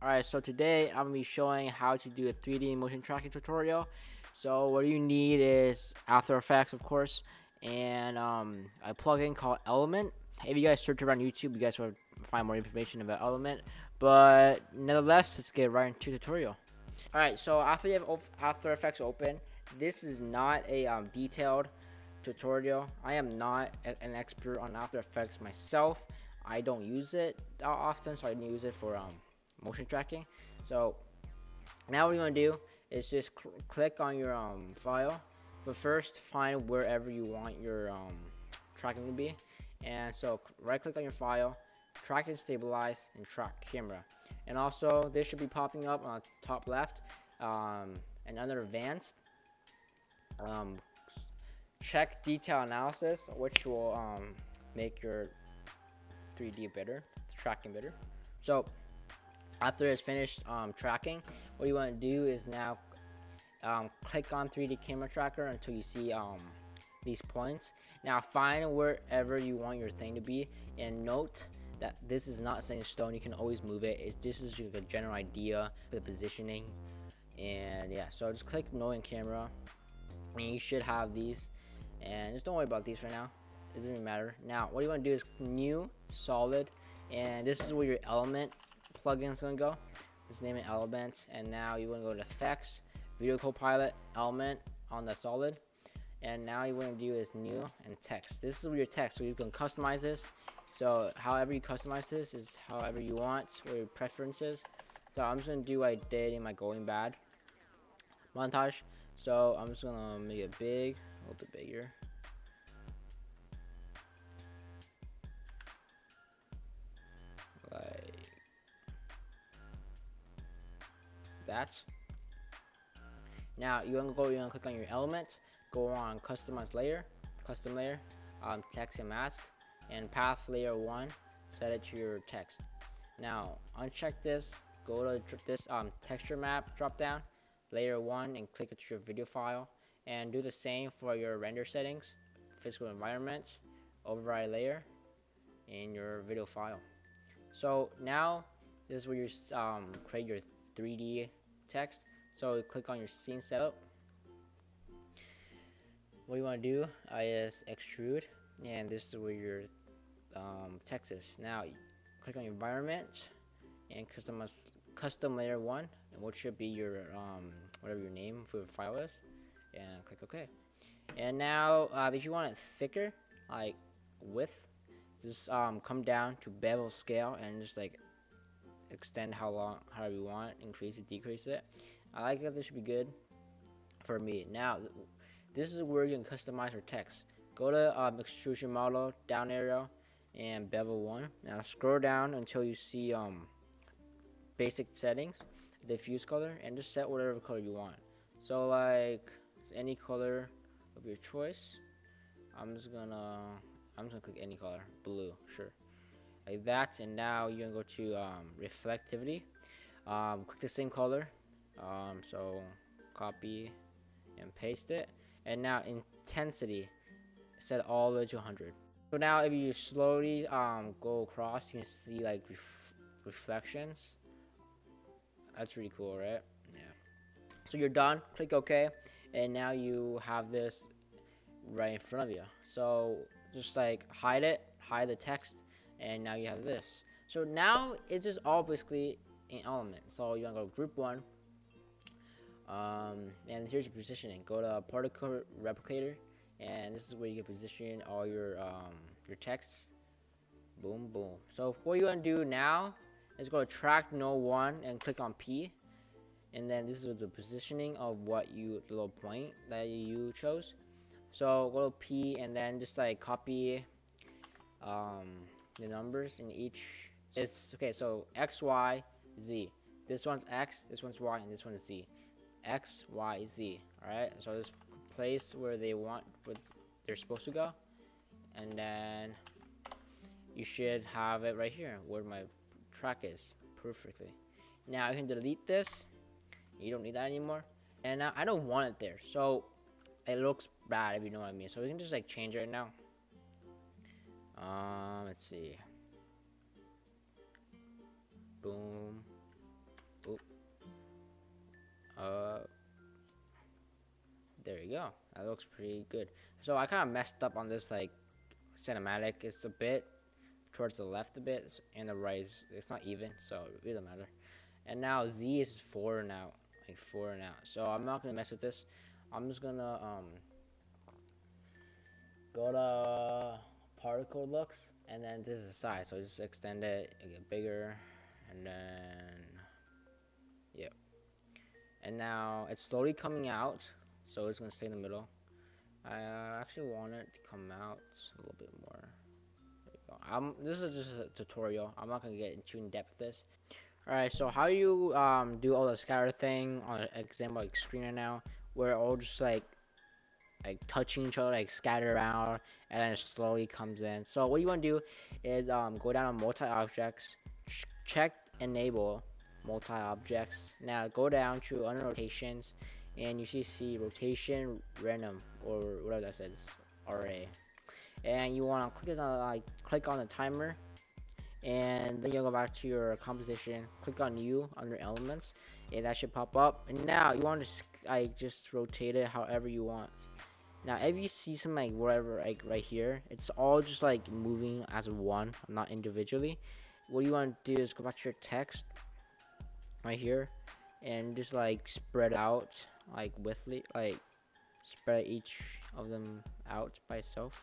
Alright, so today I'm going to be showing how to do a 3D motion tracking tutorial. So what you need is After Effects, of course, and um, a plugin called Element. If you guys search around YouTube, you guys will find more information about Element. But nevertheless, let's get right into the tutorial. Alright, so after you have After Effects open, this is not a um, detailed tutorial. I am not an expert on After Effects myself. I don't use it often, so I use it for um, motion tracking. So now what you want to do is just cl click on your um, file. But first, find wherever you want your um, tracking to be. And so right click on your file, track and stabilize, and track camera. And also, this should be popping up on top left. Um, and under advanced, um, check detail analysis, which will um, make your 3D better, tracking better. So after it's finished um, tracking, what you want to do is now um, click on 3D camera tracker until you see um, these points. Now find wherever you want your thing to be and note that this is not set in stone. You can always move it. It's, this is just a general idea for the positioning. And yeah, so just click null and camera and you should have these. And just don't worry about these right now. It doesn't matter. Now, what you want to do is new, solid, and this is where your element plugin is going to go. Let's name it Element. And now you want to go to Effects, Video Copilot, Element on the solid. And now you want to do is new and text. This is your text, so you can customize this. So however you customize this is however you want, or your preferences. So I'm just going to do what I did in my Going Bad montage. So I'm just going to make it big, a little bit bigger. That. Now you want to go, you want to click on your element, go on customize layer, custom layer, um, text and mask, and path layer one, set it to your text. Now uncheck this, go to this um, texture map drop down, layer one, and click it to your video file, and do the same for your render settings, physical environment, override layer, in your video file. So now this is where you um, create your 3D text. So click on your scene setup. What you want to do is extrude, and this is where your um, text is. Now, click on environment and customize custom layer one, and what should be your um, whatever your name for the file is, and click OK. And now, uh, if you want it thicker, like width, just um, come down to bevel scale and just like extend how long, however you want, increase it, decrease it. I like that this should be good for me. Now, this is where you can customize your text. Go to um, extrusion model, down arrow, and bevel 1. Now scroll down until you see um, basic settings, diffuse color, and just set whatever color you want. So like, any color of your choice. I'm just gonna, I'm just gonna click any color, blue, sure like that and now you're gonna go to um, reflectivity. Um, click the same color. Um, so copy and paste it. And now intensity. Set all the way to 100 so now if you slowly um, go across you can see like ref reflections. That's really cool right? Yeah. So you're done. Click OK. And now you have this right in front of you. So just like hide it. Hide the text and now you have this. So now it's just all basically an element. So you want to go group one, um, and here's your positioning. Go to particle replicator, and this is where you can position all your um, your text. Boom, boom. So what you want to do now is go to track null one and click on P, and then this is the positioning of what you little point that you chose. So go to P and then just like copy um, the numbers in each. It's okay so x y z. This one's x this one's y and this one's z. X y z all right so this place where they want where they're supposed to go. And then you should have it right here where my track is perfectly. Now you can delete this. You don't need that anymore. And now I don't want it there so it looks bad if you know what I mean. So we can just like change it now um, let's see. Boom. Oop. Uh. There you go. That looks pretty good. So I kind of messed up on this like cinematic. It's a bit towards the left a bit, and the right is it's not even, so it doesn't matter. And now Z is four now, like four now. So I'm not gonna mess with this. I'm just gonna um go to particle looks, and then this is the size. So just extend it, get bigger, and then yep. And now it's slowly coming out, so it's gonna stay in the middle. I uh, actually want it to come out a little bit more. I'm, this is just a tutorial. I'm not gonna get into in depth this. Alright, so how you um, do all the scatter thing on example like screen right now, where all just like like touching each other, like scatter around, and then it slowly comes in. So what you want to do is um, go down on multi objects, ch check enable multi objects. Now go down to under rotations, and you see see rotation random or whatever that says, RA and you want to click on like click on the timer and then you'll go back to your composition click on new under elements and that should pop up and now you want to like just rotate it however you want now if you see some like whatever like right here it's all just like moving as one not individually. What you want to do is go back to your text right here and just like spread out like withly like spread each of them out by itself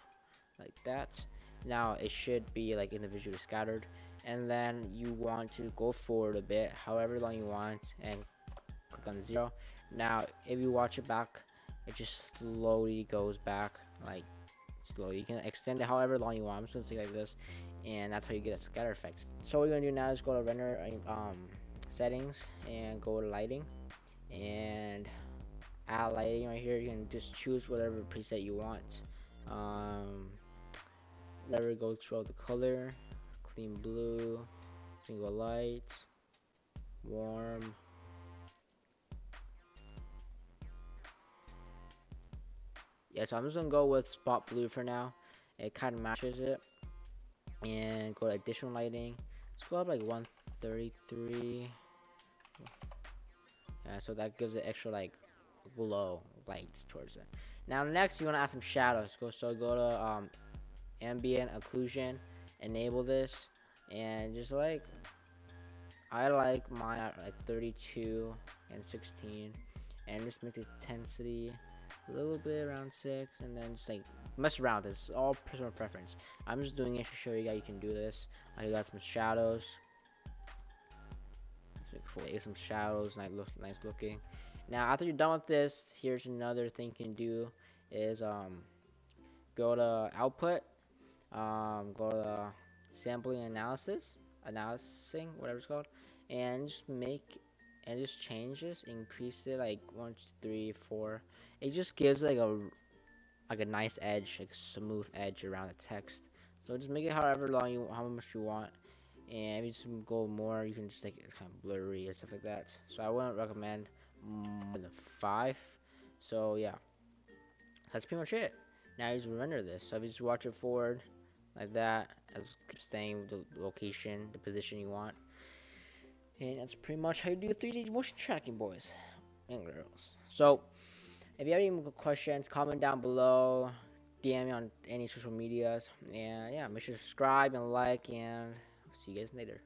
like that. Now it should be like individually scattered. And then you want to go forward a bit however long you want and click on zero. Now if you watch it back it just slowly goes back like slowly. You can extend it however long you want. I'm just gonna say like this and that's how you get a scatter effect. So what you're gonna do now is go to render um settings and go to lighting and add lighting right here. You can just choose whatever preset you want. Um never go through the color clean blue single light warm yeah so I'm just gonna go with spot blue for now. It kind of matches it. And go to additional lighting. Let's go up like 133 yeah so that gives it extra like glow lights towards it. Now next you want to add some shadows. Go so go to um, ambient occlusion enable this and just like I like mine at like 32 and 16 and just make the intensity a little bit around 6 and then just like mess around this is all personal preference. I'm just doing it to show you guys you can do this. I got some shadows. Let's some shadows nice, look, nice looking. Now after you're done with this here's another thing you can do is um go to output um, go to sampling analysis, analyzing, whatever it's called, and just make and just change this, increase it like one, two, three, four. It just gives like a like a nice edge, like a smooth edge around the text. So just make it however long you, how much you want. And if you just go more, you can just make it kind of blurry and stuff like that. So I wouldn't recommend more than five. So yeah, that's pretty much it. Now you just render this. So if you just watch it forward, like that as keep staying with the location the position you want and that's pretty much how you do 3d motion tracking boys and girls. So if you have any questions comment down below dm me on any social medias and yeah make sure to subscribe and like and see you guys later